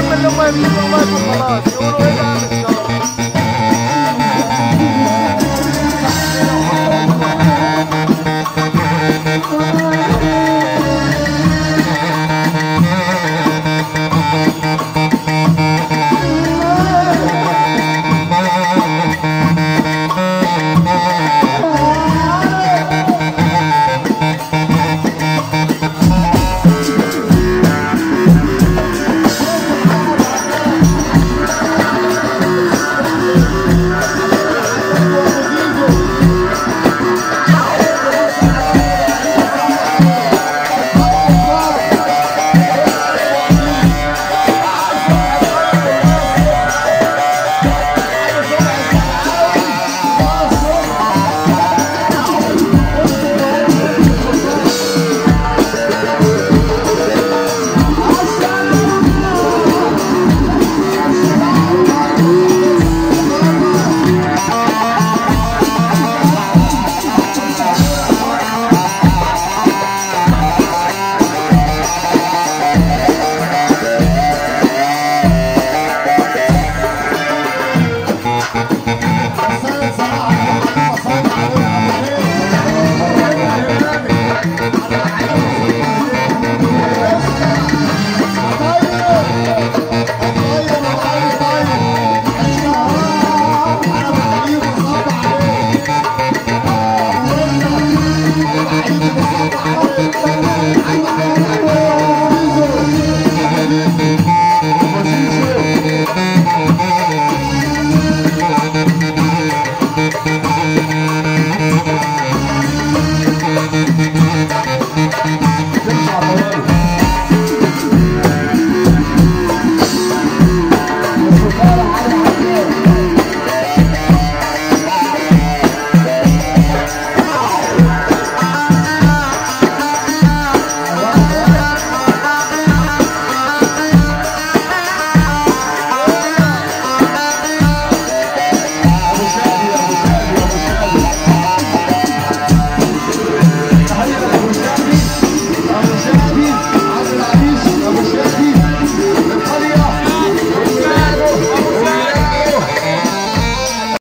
من لما يبيعوا ماتوا خلاص يقولوا هيدا